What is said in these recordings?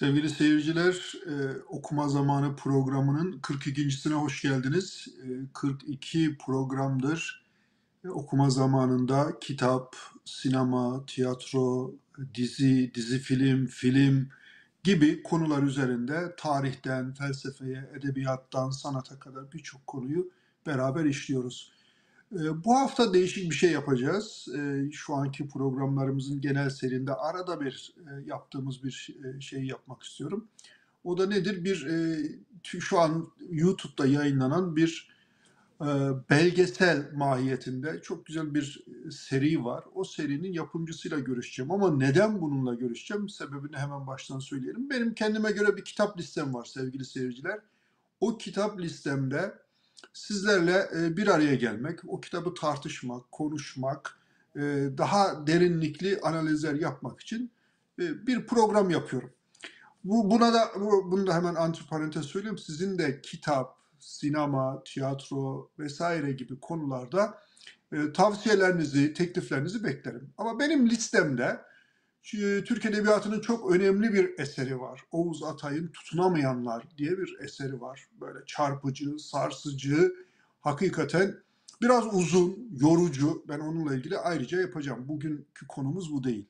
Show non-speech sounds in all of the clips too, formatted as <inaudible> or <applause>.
Sevgili seyirciler, e, Okuma Zamanı programının 42.sine hoş geldiniz. E, 42 programdır e, okuma zamanında kitap, sinema, tiyatro, dizi, dizi film, film gibi konular üzerinde tarihten, felsefeye, edebiyattan, sanata kadar birçok konuyu beraber işliyoruz. E, bu hafta değişik bir şey yapacağız. E, şu anki programlarımızın genel serinde arada bir e, yaptığımız bir e, şey yapmak istiyorum. O da nedir? Bir e, şu an YouTube'da yayınlanan bir belgesel mahiyetinde çok güzel bir seri var. O serinin yapımcısıyla görüşeceğim. Ama neden bununla görüşeceğim? Sebebini hemen baştan söyleyelim. Benim kendime göre bir kitap listem var sevgili seyirciler. O kitap listemde sizlerle e, bir araya gelmek, o kitabı tartışmak, konuşmak, e, daha derinlikli analizler yapmak için e, bir program yapıyorum. Bu buna da bu, bunu da hemen antiparantez söyleyeyim. Sizin de kitap, sinema, tiyatro vesaire gibi konularda tavsiyelerinizi, tekliflerinizi beklerim. Ama benim listemde Türk Edebiyatı'nın çok önemli bir eseri var. Oğuz Atay'ın Tutunamayanlar diye bir eseri var. Böyle çarpıcı, sarsıcı, hakikaten biraz uzun, yorucu. Ben onunla ilgili ayrıca yapacağım. Bugünkü konumuz bu değil.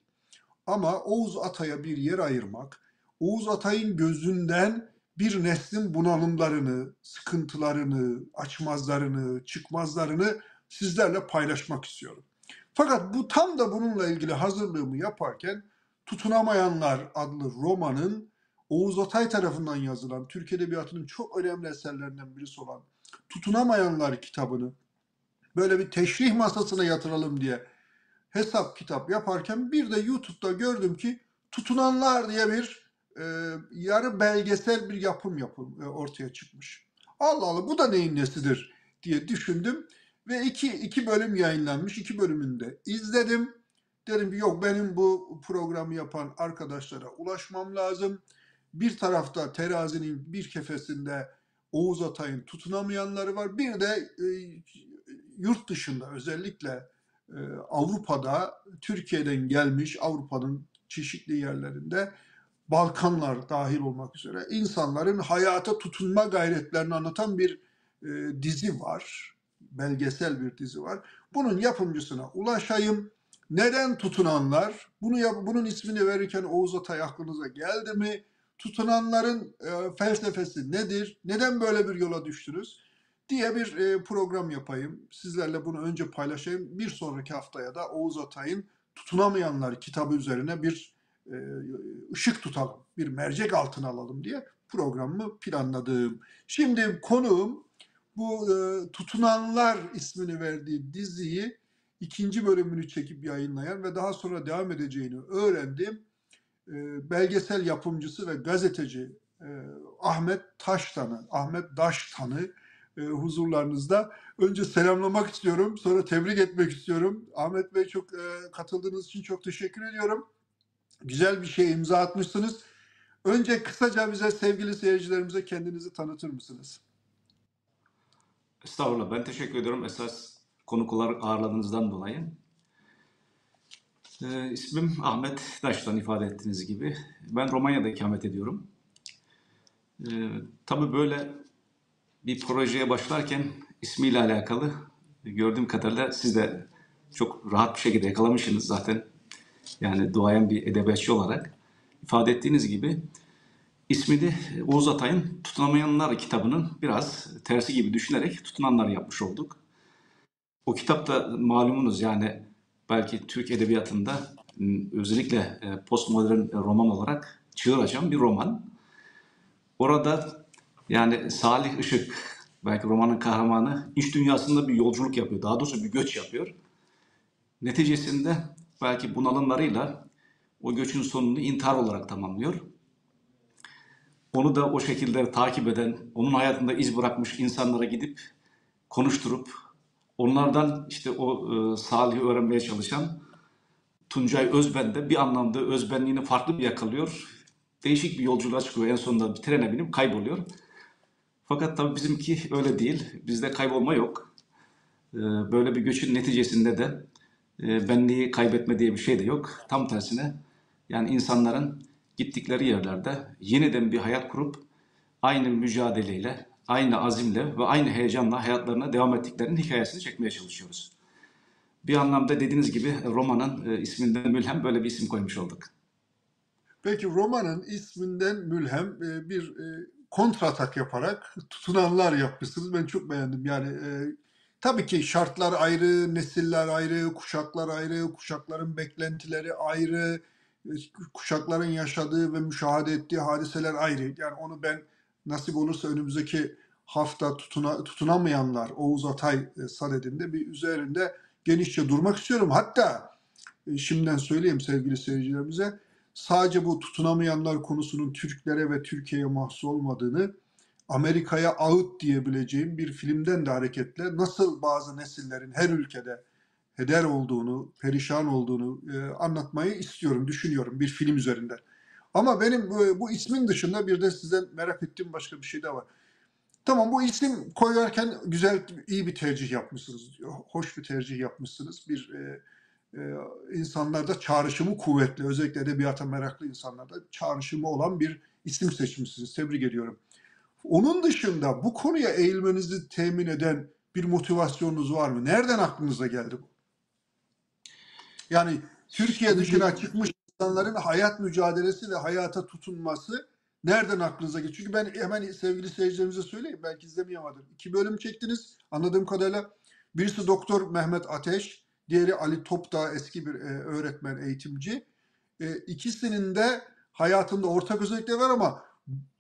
Ama Oğuz Atay'a bir yer ayırmak, Oğuz Atay'ın gözünden bir neslin bunalımlarını, sıkıntılarını, açmazlarını, çıkmazlarını sizlerle paylaşmak istiyorum. Fakat bu tam da bununla ilgili hazırlığımı yaparken Tutunamayanlar adlı romanın Oğuz Atay tarafından yazılan Türk Edebiyatı'nın çok önemli eserlerinden birisi olan Tutunamayanlar kitabını böyle bir teşrih masasına yatıralım diye hesap kitap yaparken bir de YouTube'da gördüm ki Tutunanlar diye bir e, yarı belgesel bir yapım yapım e, ortaya çıkmış. Allah Allah bu da neyin nesidir diye düşündüm ve iki, iki bölüm yayınlanmış. iki bölümünü de izledim. Dedim yok benim bu programı yapan arkadaşlara ulaşmam lazım. Bir tarafta terazinin bir kefesinde Oğuz Atay'ın tutunamayanları var. Bir de e, yurt dışında özellikle e, Avrupa'da Türkiye'den gelmiş Avrupa'nın çeşitli yerlerinde Balkanlar dahil olmak üzere insanların hayata tutunma gayretlerini anlatan bir e, dizi var. Belgesel bir dizi var. Bunun yapımcısına ulaşayım. Neden tutunanlar? Bunu yap, bunun ismini verirken Oğuz Atay aklınıza geldi mi? Tutunanların e, felsefesi nedir? Neden böyle bir yola düştünüz? diye bir e, program yapayım. Sizlerle bunu önce paylaşayım. Bir sonraki haftaya da Oğuz Atay'ın Tutunamayanlar kitabı üzerine bir e, ışık tutalım, bir mercek altına alalım diye programımı planladım. Şimdi konuğum bu e, Tutunanlar ismini verdiği diziyi ikinci bölümünü çekip yayınlayan ve daha sonra devam edeceğini öğrendim. E, belgesel yapımcısı ve gazeteci e, Ahmet Taştan'ı, Ahmet Daştan'ı e, huzurlarınızda. Önce selamlamak istiyorum, sonra tebrik etmek istiyorum. Ahmet Bey çok e, katıldığınız için çok teşekkür ediyorum. Güzel bir şey imza atmışsınız. Önce kısaca bize sevgili seyircilerimize kendinizi tanıtır mısınız? Estağfurullah. Ben teşekkür ediyorum esas konuklar ağırladığınızdan dolayı. Ee, ismim Ahmet Daş'tan ifade ettiğiniz gibi. Ben Romanya'da ikamet ediyorum. Ee, tabii böyle bir projeye başlarken ismiyle alakalı gördüğüm kadarıyla siz de çok rahat bir şekilde yakalamışsınız zaten. Yani duayen bir edebiyatçı olarak ifade ettiğiniz gibi ismini Oğuz Atay'ın Tutunamayanlar kitabının biraz tersi gibi düşünerek Tutunanlar yapmış olduk. O kitapta malumunuz yani belki Türk edebiyatında özellikle e, postmodern roman olarak çığır açan bir roman. Orada yani Salih Işık belki romanın kahramanı iç dünyasında bir yolculuk yapıyor. Daha doğrusu bir göç yapıyor. Neticesinde belki bunalımlarıyla o göçün sonunu intihar olarak tamamlıyor. Onu da o şekilde takip eden, onun hayatında iz bırakmış insanlara gidip konuşturup onlardan işte o e, Salih'i öğrenmeye çalışan Tuncay Özben de bir anlamda özbenliğini farklı bir yakalıyor. Değişik bir yolculuğa çıkıyor. En sonunda bir trene binip kayboluyor. Fakat tabii bizimki öyle değil. Bizde kaybolma yok. E, böyle bir göçün neticesinde de e, benliği kaybetme diye bir şey de yok. Tam tersine yani insanların gittikleri yerlerde yeniden bir hayat kurup aynı mücadeleyle, aynı azimle ve aynı heyecanla hayatlarına devam ettiklerinin hikayesini çekmeye çalışıyoruz. Bir anlamda dediğiniz gibi romanın e, isminden mülhem böyle bir isim koymuş olduk. Peki romanın isminden mülhem e, bir e, kontratak yaparak tutunanlar yapmışsınız. Ben çok beğendim. Yani e, tabii ki şartlar ayrı, nesiller ayrı, kuşaklar ayrı, kuşakların beklentileri ayrı, e, kuşakların yaşadığı ve müşahede ettiği hadiseler ayrı. Yani onu ben nasip olursa önümüzdeki hafta tutuna, tutunamayanlar Oğuz Atay e, sadedinde bir üzerinde genişçe durmak istiyorum. Hatta e, şimdiden söyleyeyim sevgili seyircilerimize sadece bu tutunamayanlar konusunun Türklere ve Türkiye'ye mahsus olmadığını Amerika'ya ağıt diyebileceğim bir filmden de hareketle nasıl bazı nesillerin her ülkede heder olduğunu, perişan olduğunu e, anlatmayı istiyorum, düşünüyorum bir film üzerinden. Ama benim bu, bu ismin dışında bir de sizden merak ettiğim başka bir şey de var. Tamam bu isim koyarken güzel, iyi bir tercih yapmışsınız. Hoş bir tercih yapmışsınız. Bir e, e, insanlarda çağrışımı kuvvetli, özellikle edebiyata meraklı insanlarda çağrışımı olan bir isim seçmişsiniz. Tebrik ediyorum. Onun dışında bu konuya eğilmenizi temin eden bir motivasyonunuz var mı? Nereden aklınıza geldi bu? Yani Türkiye dışına çıkmış insanların hayat mücadelesi ve hayata tutunması nereden aklınıza geçiyor? Çünkü ben hemen sevgili seyircilerimize söyleyeyim. Belki izlemeyen vardır. İki bölüm çektiniz anladığım kadarıyla. Birisi Doktor Mehmet Ateş, diğeri Ali Topdağ eski bir e, öğretmen, eğitimci. E, ikisinin de hayatında ortak özellikleri var ama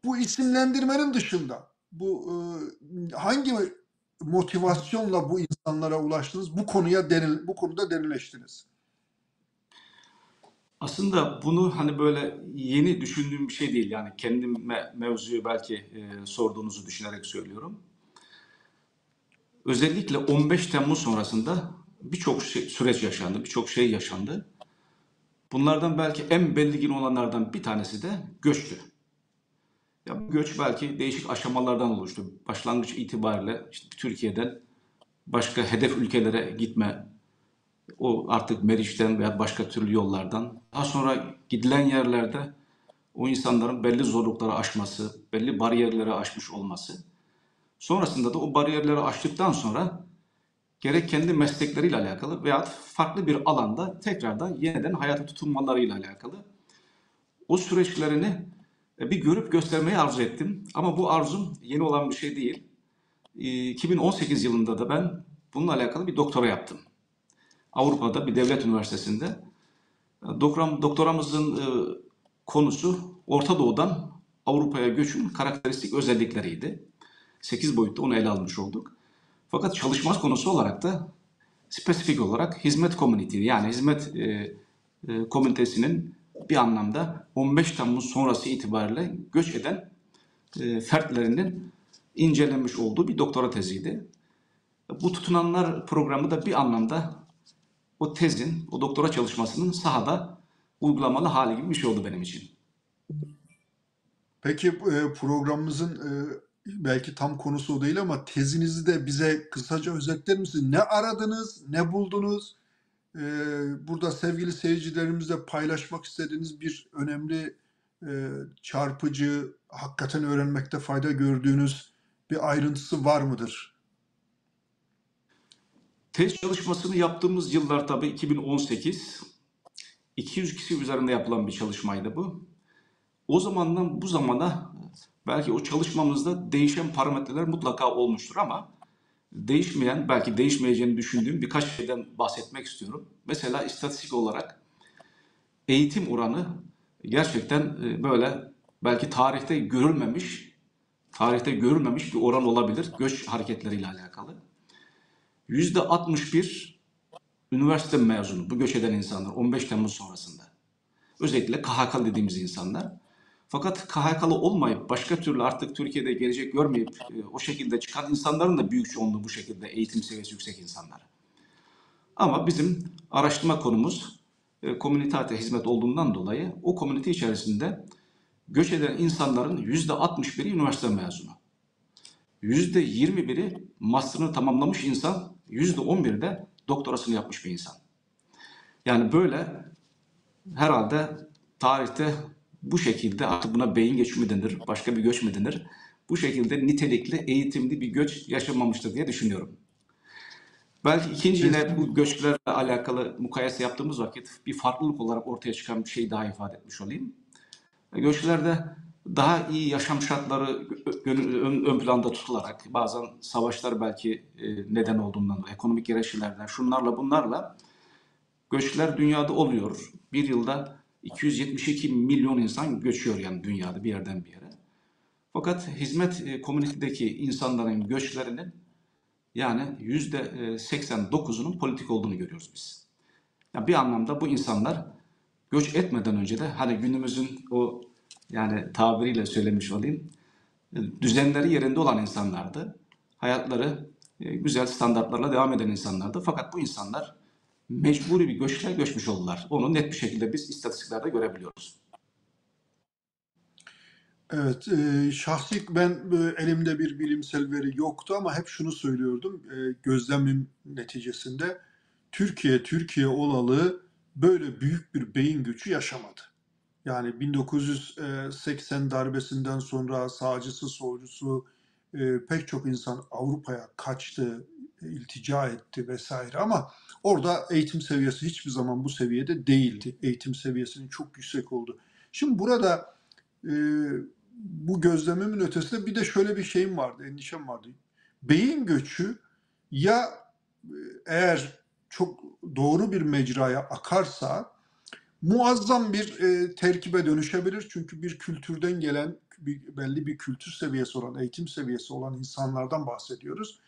bu isimlendirmenin dışında bu e, hangi motivasyonla bu insanlara ulaştınız? Bu konuya denil, bu konuda derinleştiniz. Aslında bunu hani böyle yeni düşündüğüm bir şey değil. Yani kendime mevzuyu belki e, sorduğunuzu düşünerek söylüyorum. Özellikle 15 Temmuz sonrasında birçok şey, süreç yaşandı, birçok şey yaşandı. Bunlardan belki en belirgin olanlardan bir tanesi de göçtü. Ya bu göç belki değişik aşamalardan oluştu. Başlangıç itibariyle işte Türkiye'den başka hedef ülkelere gitme, o artık Meriç'ten veya başka türlü yollardan. Daha sonra gidilen yerlerde o insanların belli zorlukları aşması, belli bariyerleri aşmış olması. Sonrasında da o bariyerleri aştıktan sonra gerek kendi meslekleriyle alakalı veya farklı bir alanda tekrardan yeniden hayata tutunmalarıyla alakalı o süreçlerini e, bir görüp göstermeyi arzu ettim. Ama bu arzum yeni olan bir şey değil. 2018 yılında da ben bununla alakalı bir doktora yaptım. Avrupa'da bir devlet üniversitesinde. Doktoram, doktoramızın e, konusu Orta Doğu'dan Avrupa'ya göçün karakteristik özellikleriydi. 8 boyutta onu ele almış olduk. Fakat çalışma konusu olarak da spesifik olarak hizmet community yani hizmet e, e, komünitesinin bir anlamda 15 Temmuz sonrası itibariyle göç eden e, fertlerinin incelenmiş olduğu bir doktora teziydi. Bu tutunanlar programı da bir anlamda o tezin, o doktora çalışmasının sahada uygulamalı hali gibi bir şey oldu benim için. Peki e, programımızın e, belki tam konusu o değil ama tezinizi de bize kısaca özetler misiniz? Ne aradınız, ne buldunuz? E, burada sevgili seyircilerimizle paylaşmak istediğiniz bir önemli çarpıcı, hakikaten öğrenmekte fayda gördüğünüz bir ayrıntısı var mıdır? Tez çalışmasını yaptığımız yıllar tabii 2018. 200 kişi üzerinde yapılan bir çalışmaydı bu. O zamandan bu zamana belki o çalışmamızda değişen parametreler mutlaka olmuştur ama değişmeyen, belki değişmeyeceğini düşündüğüm birkaç şeyden bahsetmek istiyorum. Mesela istatistik olarak eğitim oranı gerçekten e, böyle belki tarihte görülmemiş, tarihte görülmemiş bir oran olabilir göç hareketleriyle alakalı. Yüzde 61 üniversite mezunu bu göç eden insanlar 15 Temmuz sonrasında. Özellikle KHK dediğimiz insanlar. Fakat KHK'lı olmayıp başka türlü artık Türkiye'de gelecek görmeyip e, o şekilde çıkan insanların da büyük çoğunluğu bu şekilde eğitim seviyesi yüksek insanlar. Ama bizim araştırma konumuz e, komünitate hizmet olduğundan dolayı o komünite içerisinde göç eden insanların yüzde 61'i üniversite mezunu. Yüzde 21'i master'ını tamamlamış insan, yüzde 11'i de doktorasını yapmış bir insan. Yani böyle herhalde tarihte bu şekilde artık buna beyin göçü mü denir, başka bir göç mü denir? Bu şekilde nitelikli, eğitimli bir göç yaşanmamıştır diye düşünüyorum. Belki ikinci yine bu göçlerle alakalı mukayese yaptığımız vakit bir farklılık olarak ortaya çıkan bir şey daha ifade etmiş olayım. Göçlerde daha iyi yaşam şartları ön, planda tutularak bazen savaşlar belki e, neden olduğundan, ekonomik gerekçelerden, şunlarla bunlarla göçler dünyada oluyor. Bir yılda 272 milyon insan göçüyor yani dünyada bir yerden bir yere. Fakat hizmet e, komünitedeki insanların göçlerinin yani yüzde e, 89'unun politik olduğunu görüyoruz biz. Yani bir anlamda bu insanlar göç etmeden önce de hani günümüzün o yani tabiriyle söylemiş olayım düzenleri yerinde olan insanlardı. Hayatları e, güzel standartlarla devam eden insanlardı. Fakat bu insanlar mecburi bir göçle göçmüş oldular. Onu net bir şekilde biz istatistiklerde görebiliyoruz. Evet, e, şahsi ben e, elimde bir bilimsel veri yoktu ama hep şunu söylüyordum. E, gözlemim neticesinde Türkiye Türkiye olalı böyle büyük bir beyin göçü yaşamadı. Yani 1980 darbesinden sonra sağcısı solcusu e, pek çok insan Avrupa'ya kaçtı, iltica etti vesaire ama orada eğitim seviyesi hiçbir zaman bu seviyede değildi. Eğitim seviyesinin çok yüksek oldu. Şimdi burada e, bu gözlemimin ötesinde bir de şöyle bir şeyim vardı, endişem vardı. Beyin göçü ya e, eğer çok doğru bir mecraya akarsa muazzam bir e, terkibe dönüşebilir. Çünkü bir kültürden gelen, bir, belli bir kültür seviyesi olan, eğitim seviyesi olan insanlardan bahsediyoruz.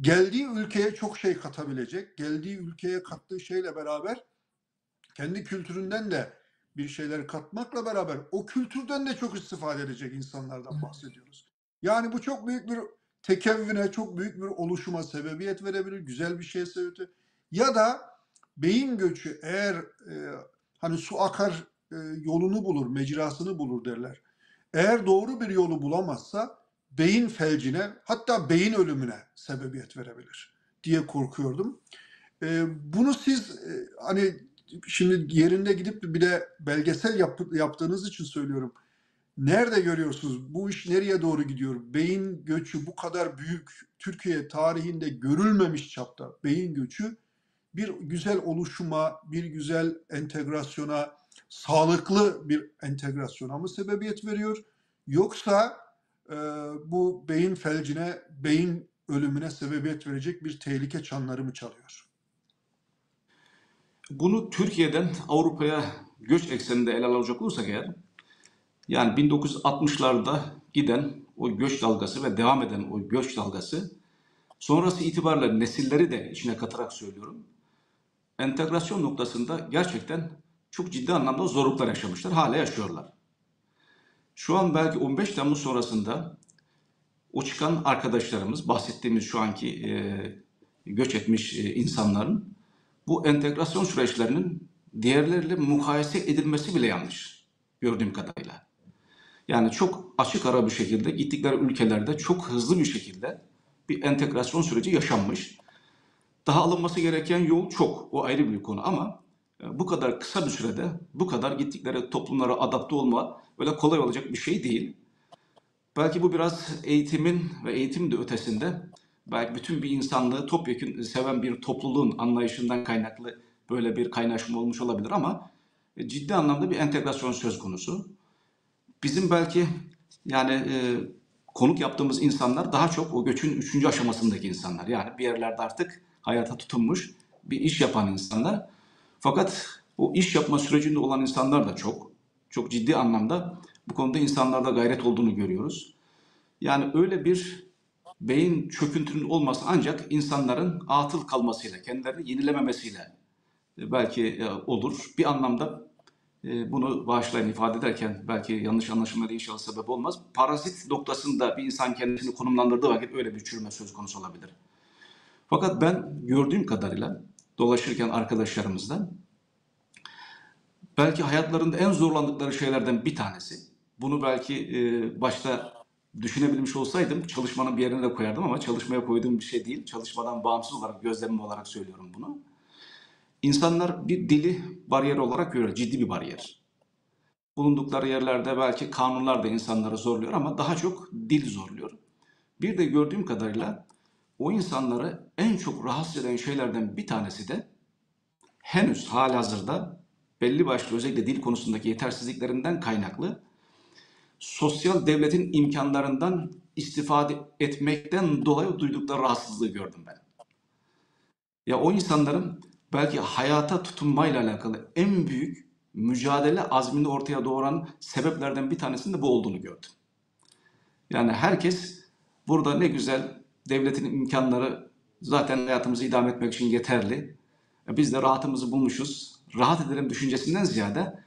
Geldiği ülkeye çok şey katabilecek. Geldiği ülkeye kattığı şeyle beraber kendi kültüründen de bir şeyler katmakla beraber o kültürden de çok istifade edecek insanlardan bahsediyoruz. Yani bu çok büyük bir tekevvüne, çok büyük bir oluşuma sebebiyet verebilir, güzel bir şeye sebebiyet Ya da beyin göçü eğer e, hani su akar e, yolunu bulur, mecrasını bulur derler. Eğer doğru bir yolu bulamazsa beyin felcine hatta beyin ölümüne sebebiyet verebilir diye korkuyordum. E, bunu siz e, hani şimdi yerinde gidip bir de belgesel yap, yaptığınız için söylüyorum. Nerede görüyorsunuz? Bu iş nereye doğru gidiyor? Beyin göçü bu kadar büyük Türkiye tarihinde görülmemiş çapta beyin göçü bir güzel oluşuma, bir güzel entegrasyona, sağlıklı bir entegrasyona mı sebebiyet veriyor? Yoksa e, bu beyin felcine, beyin ölümüne sebebiyet verecek bir tehlike çanları mı çalıyor? Bunu Türkiye'den Avrupa'ya göç ekseninde ele alacak olursak eğer, yani 1960'larda giden o göç dalgası ve devam eden o göç dalgası, sonrası itibariyle nesilleri de içine katarak söylüyorum, entegrasyon noktasında gerçekten çok ciddi anlamda zorluklar yaşamışlar, hala yaşıyorlar. Şu an belki 15 Temmuz sonrasında o çıkan arkadaşlarımız, bahsettiğimiz şu anki e, göç etmiş e, insanların bu entegrasyon süreçlerinin diğerleriyle mukayese edilmesi bile yanlış gördüğüm kadarıyla. Yani çok açık ara bir şekilde gittikleri ülkelerde çok hızlı bir şekilde bir entegrasyon süreci yaşanmış. Daha alınması gereken yol çok. O ayrı bir konu ama e, bu kadar kısa bir sürede bu kadar gittikleri toplumlara adapte olma böyle kolay olacak bir şey değil. Belki bu biraz eğitimin ve eğitim de ötesinde belki bütün bir insanlığı topyekun seven bir topluluğun anlayışından kaynaklı böyle bir kaynaşma olmuş olabilir ama e, ciddi anlamda bir entegrasyon söz konusu. Bizim belki yani e, konuk yaptığımız insanlar daha çok o göçün üçüncü aşamasındaki insanlar. Yani bir yerlerde artık hayata tutunmuş bir iş yapan insanlar. Fakat o iş yapma sürecinde olan insanlar da çok. Çok ciddi anlamda bu konuda insanlarda gayret olduğunu görüyoruz. Yani öyle bir beyin çöküntünün olması ancak insanların atıl kalmasıyla, kendilerini yenilememesiyle e, belki e, olur. Bir anlamda e, bunu bağışlayın ifade ederken belki yanlış anlaşılmaya inşallah sebep olmaz. Parazit noktasında bir insan kendisini konumlandırdığı vakit öyle bir çürüme söz konusu olabilir. Fakat ben gördüğüm kadarıyla dolaşırken arkadaşlarımızdan belki hayatlarında en zorlandıkları şeylerden bir tanesi. Bunu belki başta düşünebilmiş olsaydım çalışmanın bir yerine de koyardım ama çalışmaya koyduğum bir şey değil. Çalışmadan bağımsız olarak, gözlemim olarak söylüyorum bunu. İnsanlar bir dili bariyer olarak görüyor, ciddi bir bariyer. bulundukları yerlerde belki kanunlar da insanları zorluyor ama daha çok dil zorluyor. Bir de gördüğüm kadarıyla o insanları en çok rahatsız eden şeylerden bir tanesi de henüz halihazırda belli başlı özellikle dil konusundaki yetersizliklerinden kaynaklı sosyal devletin imkanlarından istifade etmekten dolayı duydukları rahatsızlığı gördüm ben. Ya o insanların belki hayata tutunmayla alakalı en büyük mücadele azmini ortaya doğuran sebeplerden bir tanesinin de bu olduğunu gördüm. Yani herkes burada ne güzel devletin imkanları zaten hayatımızı idame etmek için yeterli. E Biz de rahatımızı bulmuşuz. Rahat edelim düşüncesinden ziyade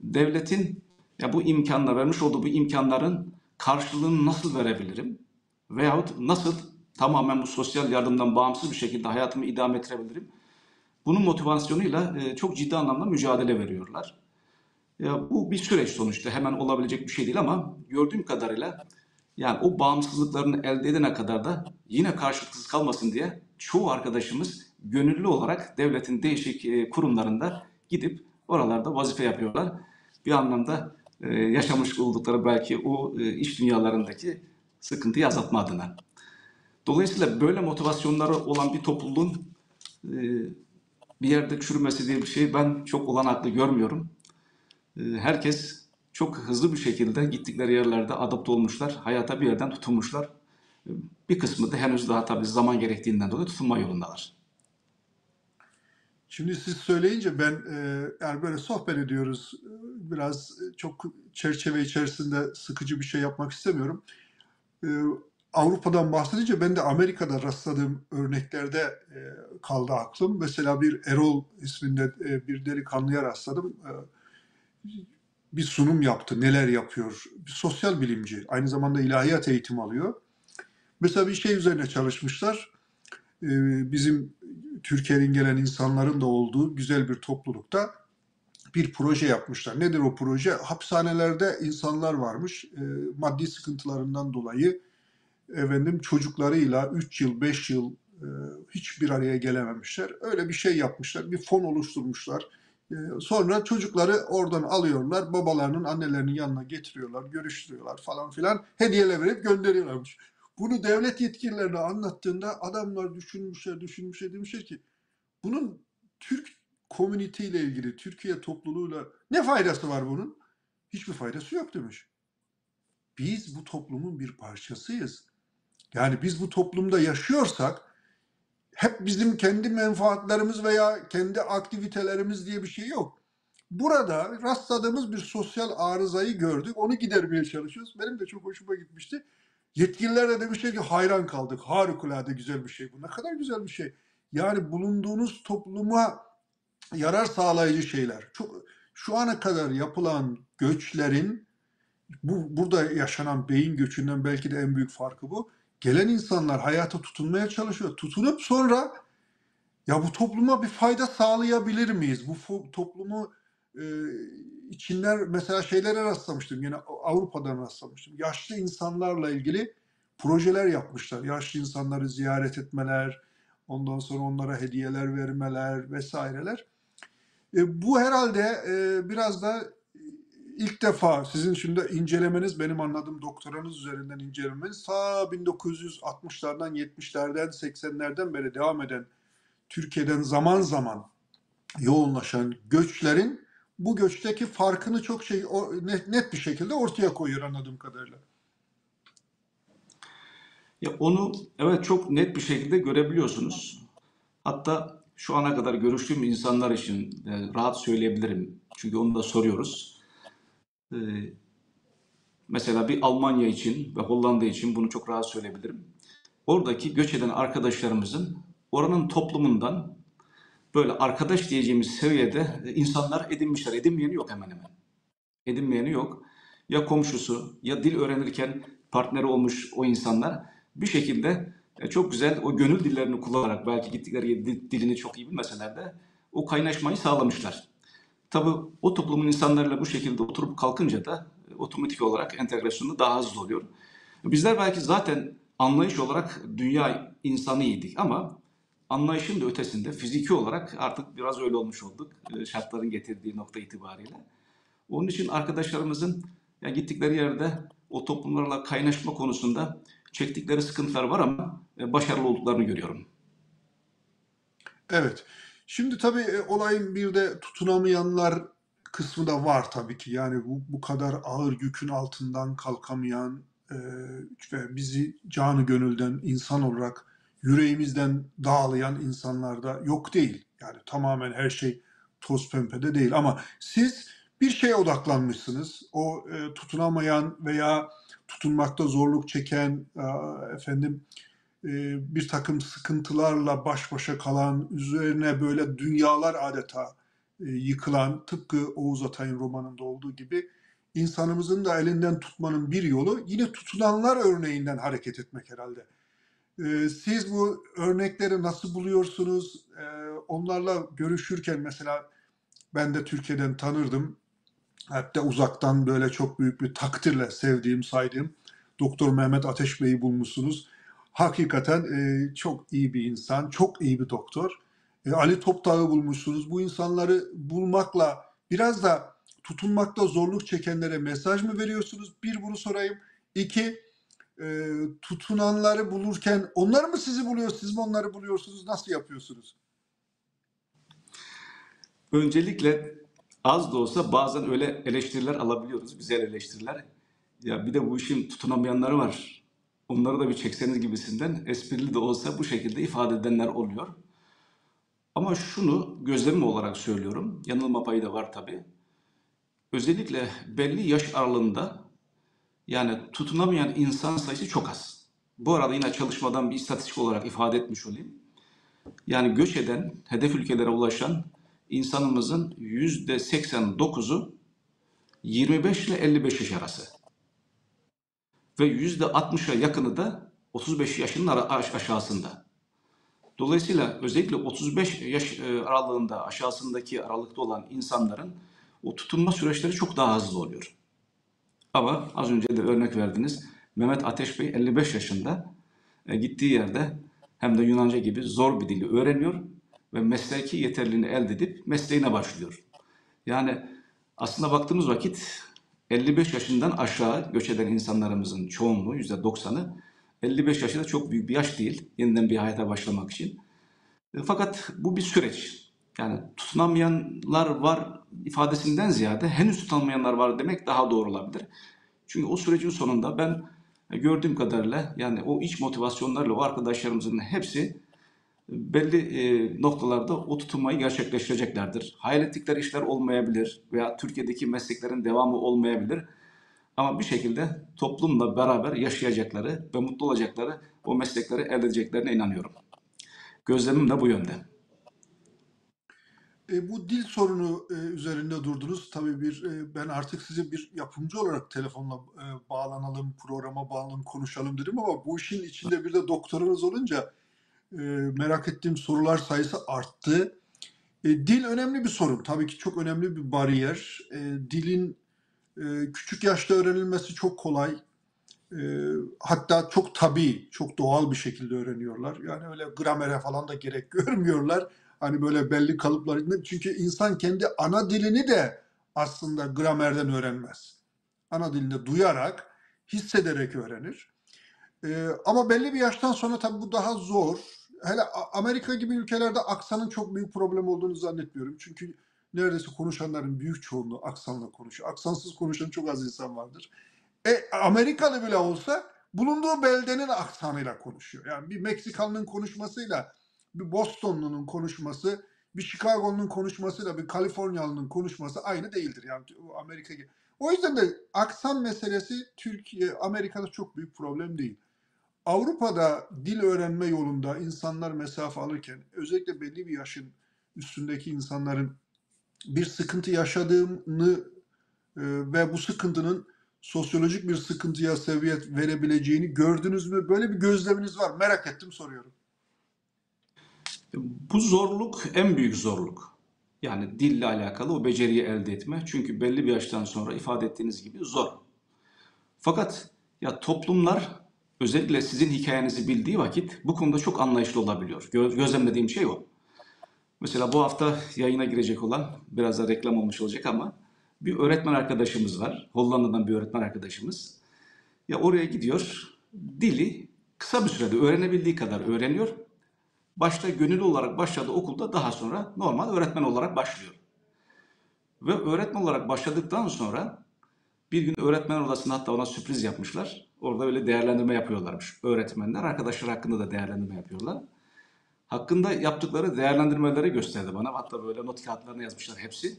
devletin ya bu imkanla vermiş olduğu bu imkanların karşılığını nasıl verebilirim? Veyahut nasıl tamamen bu sosyal yardımdan bağımsız bir şekilde hayatımı idame ettirebilirim? Bunun motivasyonuyla e, çok ciddi anlamda mücadele veriyorlar. Bu bir süreç sonuçta hemen olabilecek bir şey değil ama gördüğüm kadarıyla yani o bağımsızlıklarını elde edene kadar da yine karşılıksız kalmasın diye çoğu arkadaşımız gönüllü olarak devletin değişik e, kurumlarında gidip oralarda vazife yapıyorlar. Bir anlamda e, yaşamış oldukları belki o e, iş dünyalarındaki sıkıntıyı azaltma adına. Dolayısıyla böyle motivasyonları olan bir topluluğun bir yerde çürümesi diye bir şey ben çok olanaklı görmüyorum. Herkes çok hızlı bir şekilde gittikleri yerlerde adapte olmuşlar. Hayata bir yerden tutunmuşlar. Bir kısmı da henüz daha tabii zaman gerektiğinden dolayı tutunma yolundalar. Şimdi siz söyleyince ben e, yani böyle sohbet ediyoruz. E, Biraz çok çerçeve içerisinde sıkıcı bir şey yapmak istemiyorum. E, Avrupa'dan bahsedince ben de Amerika'da rastladığım örneklerde e, kaldı aklım. Mesela bir Erol isminde e, bir delikanlıya rastladım. E, bir sunum yaptı. Neler yapıyor? Bir sosyal bilimci. Aynı zamanda ilahiyat eğitimi alıyor. Mesela bir şey üzerine çalışmışlar. Ee, bizim Türkiye'nin gelen insanların da olduğu güzel bir toplulukta bir proje yapmışlar. Nedir o proje? Hapishanelerde insanlar varmış. Ee, maddi sıkıntılarından dolayı efendim çocuklarıyla 3 yıl, 5 yıl e, hiçbir araya gelememişler. Öyle bir şey yapmışlar. Bir fon oluşturmuşlar. Ee, Sonra çocukları oradan alıyorlar, babalarının, annelerinin yanına getiriyorlar, görüştürüyorlar falan filan. Hediyeler verip gönderiyorlarmış. Bunu devlet yetkililerine anlattığında adamlar düşünmüşler, düşünmüşler, demişler ki bunun Türk komünite ile ilgili, Türkiye topluluğuyla ne faydası var bunun? Hiçbir faydası yok demiş. Biz bu toplumun bir parçasıyız. Yani biz bu toplumda yaşıyorsak hep bizim kendi menfaatlerimiz veya kendi aktivitelerimiz diye bir şey yok. Burada rastladığımız bir sosyal arızayı gördük. Onu gidermeye çalışıyoruz. Benim de çok hoşuma gitmişti. Yetkililer de demişler ki hayran kaldık. Harikulade güzel bir şey bu. Ne kadar güzel bir şey. Yani bulunduğunuz topluma yarar sağlayıcı şeyler. Şu, şu ana kadar yapılan göçlerin bu burada yaşanan beyin göçünden belki de en büyük farkı bu. Gelen insanlar hayata tutunmaya çalışıyor. Tutunup sonra ya bu topluma bir fayda sağlayabilir miyiz? Bu toplumu e, içinden mesela şeylere rastlamıştım. Yine Avrupa'dan rastlamıştım. Yaşlı insanlarla ilgili projeler yapmışlar. Yaşlı insanları ziyaret etmeler, ondan sonra onlara hediyeler vermeler vesaireler. E, bu herhalde e, biraz da ilk defa sizin şimdi incelemeniz benim anladığım doktoranız üzerinden incelemeniz ta 1960'lardan 70'lerden 80'lerden beri devam eden Türkiye'den zaman zaman yoğunlaşan göçlerin bu göçteki farkını çok şey net, net bir şekilde ortaya koyuyor anladığım kadarıyla. Ya onu evet çok net bir şekilde görebiliyorsunuz. Hatta şu ana kadar görüştüğüm insanlar için e, rahat söyleyebilirim. Çünkü onu da soruyoruz. E, mesela bir Almanya için ve Hollanda için bunu çok rahat söyleyebilirim. Oradaki göç eden arkadaşlarımızın oranın toplumundan böyle arkadaş diyeceğimiz seviyede insanlar edinmişler. Edinmeyeni yok hemen hemen. Edinmeyeni yok. Ya komşusu ya dil öğrenirken partneri olmuş o insanlar bir şekilde e, çok güzel o gönül dillerini kullanarak belki gittikleri dilini çok iyi bilmeseler de o kaynaşmayı sağlamışlar. Tabii o toplumun insanlarıyla bu şekilde oturup kalkınca da e, otomatik olarak entegrasyonu daha hızlı oluyor. Bizler belki zaten anlayış olarak dünya insanıydık ama anlayışın da ötesinde fiziki olarak artık biraz öyle olmuş olduk e, şartların getirdiği nokta itibariyle. Onun için arkadaşlarımızın ya gittikleri yerde o toplumlarla kaynaşma konusunda çektikleri sıkıntılar var ama e, başarılı olduklarını görüyorum. Evet. Şimdi tabii e, olayın bir de tutunamayanlar kısmı da var tabii ki. Yani bu, bu kadar ağır yükün altından kalkamayan e, ve bizi canı gönülden insan olarak yüreğimizden dağlayan insanlar da yok değil. Yani tamamen her şey toz pembede değil ama siz bir şeye odaklanmışsınız. O e, tutunamayan veya tutunmakta zorluk çeken e, efendim bir takım sıkıntılarla baş başa kalan, üzerine böyle dünyalar adeta e, yıkılan, tıpkı Oğuz Atay'ın romanında olduğu gibi insanımızın da elinden tutmanın bir yolu yine tutunanlar örneğinden hareket etmek herhalde. E, Siz bu örnekleri nasıl buluyorsunuz? E, Onlarla görüşürken mesela ben de Türkiye'den tanırdım. Hatta uzaktan böyle çok büyük bir takdirle sevdiğim, saydığım Doktor Mehmet Ateş Bey'i bulmuşsunuz. Hakikaten e, çok iyi bir insan, çok iyi bir doktor. E, Ali Topdağ'ı bulmuşsunuz. Bu insanları bulmakla biraz da tutunmakta zorluk çekenlere mesaj mı veriyorsunuz? Bir bunu sorayım. İki, e, tutunanları bulurken onlar mı sizi buluyor, siz mi onları buluyorsunuz? Nasıl yapıyorsunuz? Öncelikle az da olsa bazen öyle eleştiriler alabiliyoruz, güzel eleştiriler. Ya bir de bu işin tutunamayanları var. Onları da bir çekseniz gibisinden esprili de olsa bu şekilde ifade edenler oluyor. Ama şunu gözlemim olarak söylüyorum. Yanılma payı da var tabii. Özellikle belli yaş aralığında yani tutunamayan insan sayısı çok az. Bu arada yine çalışmadan bir istatistik olarak ifade etmiş olayım. Yani göç eden, hedef ülkelere ulaşan insanımızın yüzde 89'u 25 ile 55 yaş arası. Ve yüzde 60'a yakını da 35 yaşının aşağısında. Dolayısıyla özellikle 35 yaş e, aralığında aşağısındaki aralıkta olan insanların o tutunma süreçleri çok daha hızlı oluyor. Ama az önce de örnek verdiniz. Mehmet Ateş Bey 55 yaşında e, gittiği yerde hem de Yunanca gibi zor bir dili öğreniyor ve mesleki yeterliliğini elde edip mesleğine başlıyor. Yani aslında baktığımız vakit 55 yaşından aşağı göç eden insanlarımızın çoğunluğu %90'ı 55 yaşı da çok büyük bir yaş değil yeniden bir hayata başlamak için. E, Fakat bu bir süreç. Yani tutunamayanlar var ifadesinden ziyade henüz tutunamayanlar var demek daha doğru olabilir. Çünkü o sürecin sonunda ben e, gördüğüm kadarıyla yani o iç motivasyonlarla o arkadaşlarımızın hepsi belli e, noktalarda o tutunmayı gerçekleştireceklerdir. Hayal ettikleri işler olmayabilir veya Türkiye'deki mesleklerin devamı olmayabilir. Ama bir şekilde toplumla beraber yaşayacakları ve mutlu olacakları o meslekleri elde edeceklerine inanıyorum. Gözlemim de bu yönde. E, bu dil sorunu e, üzerinde durdunuz. Tabii bir e, ben artık size bir yapımcı olarak telefonla e, bağlanalım, programa bağlanalım, konuşalım dedim ama bu işin içinde bir de doktorunuz olunca merak ettiğim sorular sayısı arttı. E, dil önemli bir sorun. Tabii ki çok önemli bir bariyer. E, dilin e, küçük yaşta öğrenilmesi çok kolay. E, hatta çok tabii, çok doğal bir şekilde öğreniyorlar. Yani öyle gramere falan da gerek <laughs> görmüyorlar. Hani böyle belli kalıplar. Çünkü insan kendi ana dilini de aslında gramerden öğrenmez. Ana dilini duyarak, hissederek öğrenir. Ee, ama belli bir yaştan sonra tabii bu daha zor. Hele Amerika gibi ülkelerde aksanın çok büyük problem olduğunu zannetmiyorum. Çünkü neredeyse konuşanların büyük çoğunluğu aksanla konuşuyor. Aksansız konuşan çok az insan vardır. E, Amerikalı bile olsa bulunduğu beldenin aksanıyla konuşuyor. Yani bir Meksikalı'nın konuşmasıyla bir Bostonlu'nun konuşması, bir Chicago'nun konuşmasıyla bir Kaliforniyalı'nın konuşması aynı değildir. Yani Amerika gibi. O yüzden de aksan meselesi Türkiye, Amerika'da çok büyük problem değil. Avrupa'da dil öğrenme yolunda insanlar mesafe alırken özellikle belli bir yaşın üstündeki insanların bir sıkıntı yaşadığını e, ve bu sıkıntının sosyolojik bir sıkıntıya seviyet verebileceğini gördünüz mü? Böyle bir gözleminiz var. Merak ettim soruyorum. Bu zorluk en büyük zorluk. Yani dille alakalı o beceriyi elde etme. Çünkü belli bir yaştan sonra ifade ettiğiniz gibi zor. Fakat ya toplumlar özellikle sizin hikayenizi bildiği vakit bu konuda çok anlayışlı olabiliyor. Gö- gözlemlediğim şey o. Mesela bu hafta yayına girecek olan biraz da reklam olmuş olacak ama bir öğretmen arkadaşımız var. Hollanda'dan bir öğretmen arkadaşımız. Ya oraya gidiyor, dili kısa bir sürede öğrenebildiği kadar öğreniyor. Başta gönüllü olarak başladı okulda, daha sonra normal öğretmen olarak başlıyor. Ve öğretmen olarak başladıktan sonra bir gün öğretmen odasında hatta ona sürpriz yapmışlar. Orada öyle değerlendirme yapıyorlarmış. Öğretmenler arkadaşlar hakkında da değerlendirme yapıyorlar. Hakkında yaptıkları değerlendirmeleri gösterdi bana. Hatta böyle not kağıtlarına yazmışlar hepsi.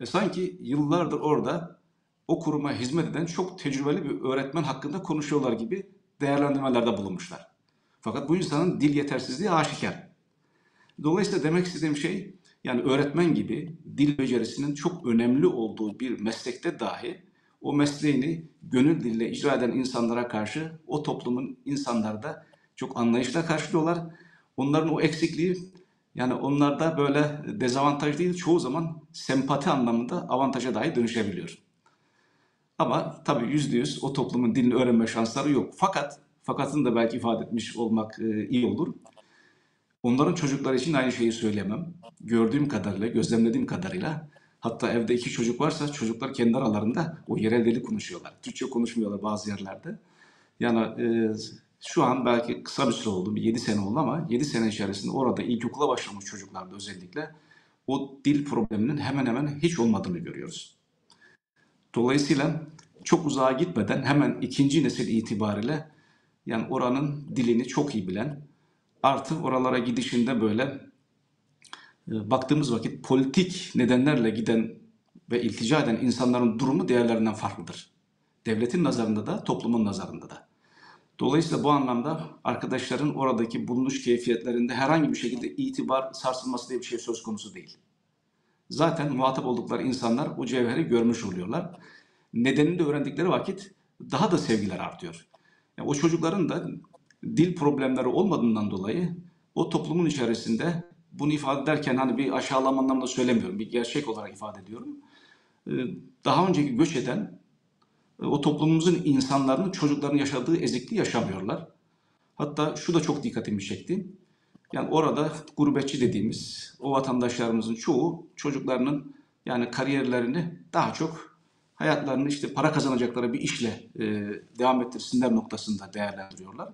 E sanki yıllardır orada o kuruma hizmet eden çok tecrübeli bir öğretmen hakkında konuşuyorlar gibi değerlendirmelerde bulunmuşlar. Fakat bu insanın dil yetersizliği aşikar. Dolayısıyla demek istediğim şey yani öğretmen gibi dil becerisinin çok önemli olduğu bir meslekte dahi o mesleğini gönül dille icra eden insanlara karşı o toplumun insanları da çok anlayışla karşılıyorlar. Onların o eksikliği yani onlarda böyle dezavantaj değil çoğu zaman sempati anlamında avantaja dahi dönüşebiliyor. Ama tabii yüzde yüz o toplumun dilini öğrenme şansları yok. Fakat, fakatını da belki ifade etmiş olmak e, iyi olur. Onların çocukları için aynı şeyi söylemem. Gördüğüm kadarıyla, gözlemlediğim kadarıyla hatta evde iki çocuk varsa çocuklar kendi aralarında o yerel dili konuşuyorlar. Türkçe konuşmuyorlar bazı yerlerde. Yani e, şu an belki kısa bir süre oldu, bir 7 sene oldu ama 7 sene içerisinde orada ilkokula başlamış çocuklarda özellikle o dil probleminin hemen hemen hiç olmadığını görüyoruz. Dolayısıyla çok uzağa gitmeden hemen ikinci nesil itibariyle yani oranın dilini çok iyi bilen artı oralara gidişinde böyle baktığımız vakit politik nedenlerle giden ve iltica eden insanların durumu diğerlerinden farklıdır. Devletin nazarında da toplumun nazarında da. Dolayısıyla bu anlamda arkadaşların oradaki bulunuş keyfiyetlerinde herhangi bir şekilde itibar sarsılması diye bir şey söz konusu değil. Zaten muhatap oldukları insanlar o cevheri görmüş oluyorlar. Nedenini de öğrendikleri vakit daha da sevgiler artıyor. Yani o çocukların da dil problemleri olmadığından dolayı o toplumun içerisinde bunu ifade ederken hani bir aşağılama anlamda söylemiyorum. Bir gerçek olarak ifade ediyorum. Ee, Daha önceki göç eden e, o toplumumuzun insanların çocukların yaşadığı ezikliği yaşamıyorlar. Hatta şu da çok dikkatimi çekti. Yani orada gurbetçi dediğimiz o vatandaşlarımızın çoğu çocuklarının yani kariyerlerini daha çok hayatlarını işte para kazanacakları bir işle e, devam ettirsinler noktasında değerlendiriyorlar.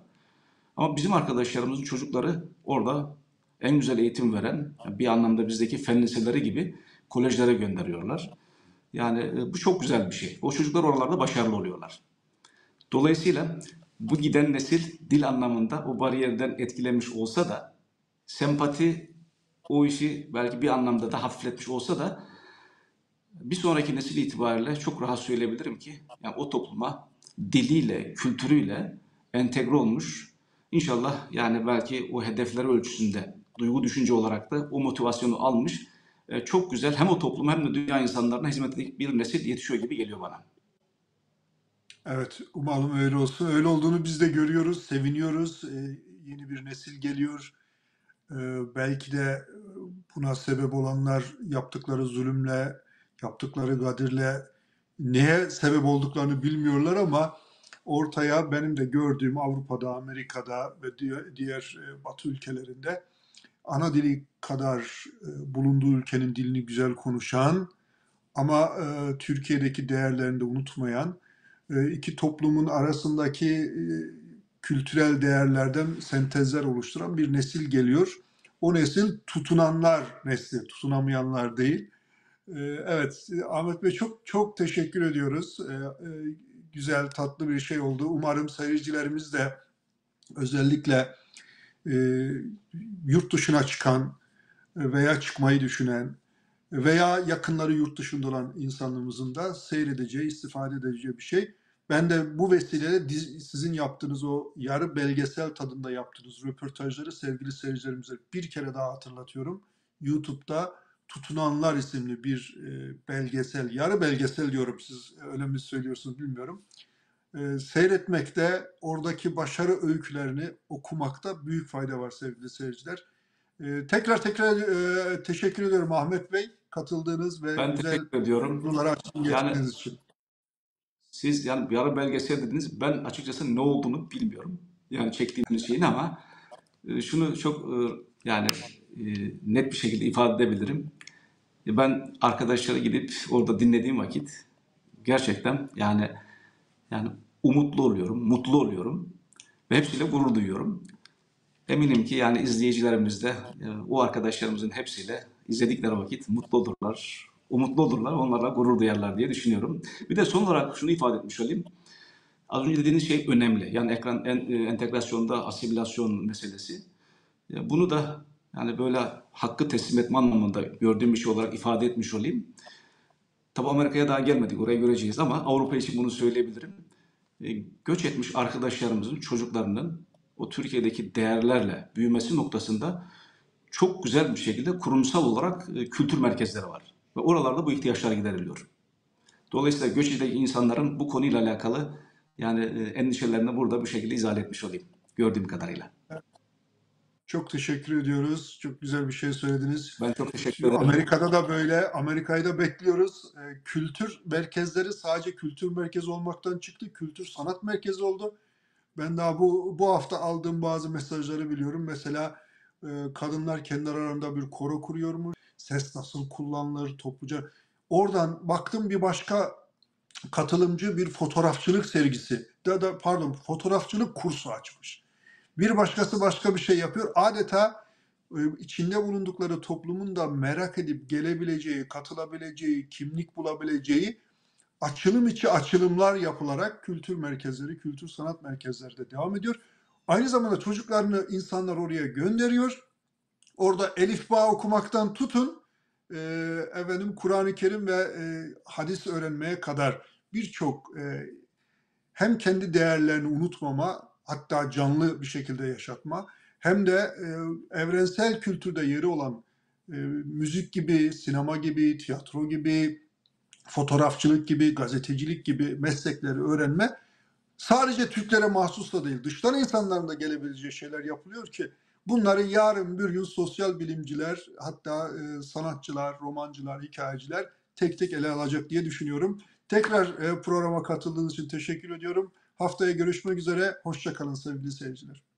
Ama bizim arkadaşlarımızın çocukları orada en güzel eğitim veren bir anlamda bizdeki fen liseleri gibi kolejlere gönderiyorlar. Yani e, bu çok güzel bir şey. O çocuklar oralarda başarılı oluyorlar. Dolayısıyla bu giden nesil dil anlamında o bariyerden etkilenmiş olsa da sempati o işi belki bir anlamda da hafifletmiş olsa da bir sonraki nesil itibariyle çok rahat söyleyebilirim ki yani o topluma diliyle, kültürüyle entegre olmuş. İnşallah yani belki o hedefleri ölçüsünde duygu düşünce olarak da o motivasyonu almış. e, Çok güzel hem o topluma hem de dünya insanlarına hizmet edecek bir nesil yetişiyor gibi geliyor bana. Evet, umalım öyle olsun. Öyle olduğunu biz de görüyoruz, seviniyoruz. Ee, yeni bir nesil geliyor. Ee, belki de buna sebep olanlar yaptıkları zulümle, yaptıkları gadirle neye sebep olduklarını bilmiyorlar ama ortaya benim de gördüğüm Avrupa'da, Amerika'da ve diğer, diğer e, Batı ülkelerinde ana dili kadar e, bulunduğu ülkenin dilini güzel konuşan ama e, Türkiye'deki değerlerini de unutmayan e, iki toplumun arasındaki kültürel değerlerden sentezler oluşturan bir nesil geliyor. O nesil tutunanlar nesli, tutunamayanlar değil. Evet, Ahmet Bey çok çok teşekkür ediyoruz. Güzel, tatlı bir şey oldu. Umarım seyircilerimiz de özellikle e, yurt dışına çıkan veya çıkmayı düşünen veya yakınları yurt dışında olan insanlarımızın da seyredeceği, istifade edeceği bir şey. Ben de bu vesileyle sizin yaptığınız o yarı belgesel tadında yaptığınız röportajları sevgili seyircilerimize bir kere daha hatırlatıyorum. YouTube'da Tutunanlar isimli bir e, belgesel, yarı belgesel diyorum siz öyle mi söylüyorsunuz bilmiyorum. E, seyretmekte, oradaki başarı öykülerini okumakta büyük fayda var sevgili seyirciler. E, tekrar tekrar e, teşekkür ediyorum Ahmet Bey katıldığınız ve Ben güzel teşekkür ediyorum. konuları açtığınız Yani için. siz yani bir ara belgesel dediniz. Ben açıkçası ne olduğunu bilmiyorum. Yani çektiğimiz şeyin ama e, şunu çok e, yani e, net bir şekilde ifade edebilirim. Ben arkadaşlara gidip orada dinlediğim vakit gerçekten yani yani umutlu oluyorum, mutlu oluyorum ve hepsiyle gurur duyuyorum. Eminim ki yani izleyicilerimiz de e, o arkadaşlarımızın hepsiyle izledikleri vakit mutlu olurlar, umutlu olurlar, onlarla gurur duyarlar diye düşünüyorum. Bir de son olarak şunu ifade etmiş olayım. Az önce dediğiniz şey önemli. Yani ekran en, e, entegrasyonda asimilasyon meselesi. Ya Bunu da yani böyle hakkı teslim etme anlamında gördüğüm bir şey olarak ifade etmiş olayım. Tabi Amerika'ya daha gelmedik, orayı göreceğiz ama Avrupa için bunu söyleyebilirim. E, göç etmiş arkadaşlarımızın çocuklarının o Türkiye'deki değerlerle büyümesi noktasında çok güzel bir şekilde kurumsal olarak e, kültür merkezleri var. Ve oralarda bu ihtiyaçlar gideriliyor. Dolayısıyla göç edecek insanların bu konuyla alakalı yani e, endişelerini burada bu şekilde izah etmiş olayım gördüğüm kadarıyla. Çok teşekkür ediyoruz. Çok güzel bir şey söylediniz. Ben çok teşekkür ederim. Amerika'da da böyle, Amerika'yı da bekliyoruz. Ee, Kültür merkezleri sadece kültür merkezi olmaktan çıktı, kültür sanat merkezi oldu. Ben daha bu bu hafta aldığım bazı mesajları biliyorum. Mesela e, kadınlar kendi aralarında bir koro kuruyormuş. Ses nasıl kullanılır, topluca. Oradan baktım bir başka katılımcı bir fotoğrafçılık sergisi. Da, da pardon, fotoğrafçılık kursu açmış. Bir başkası başka bir şey yapıyor. Adeta e, içinde bulundukları toplumun da merak edip gelebileceği, katılabileceği, kimlik bulabileceği açılım içi açılımlar yapılarak kültür merkezleri, kültür sanat merkezleri de devam ediyor. Aynı zamanda çocuklarını insanlar oraya gönderiyor. Orada elif bağ okumaktan tutun, e, efendim Kur'an-ı Kerim ve e, hadis öğrenmeye kadar birçok e, hem kendi değerlerini unutmama, hatta canlı bir şekilde yaşatma, hem de e, evrensel kültürde yeri olan e, müzik gibi, sinema gibi, tiyatro gibi, fotoğrafçılık gibi, gazetecilik gibi meslekleri öğrenme sadece Türklere mahsus da değil, dıştan insanların da gelebileceği şeyler yapılıyor ki bunları yarın bir gün sosyal bilimciler, hatta e, sanatçılar, romancılar, hikayeciler tek tek ele alacak diye düşünüyorum. Tekrar e, programa katıldığınız için teşekkür ediyorum. Haftaya görüşmek üzere. Hoşçakalın sevgili seyirciler.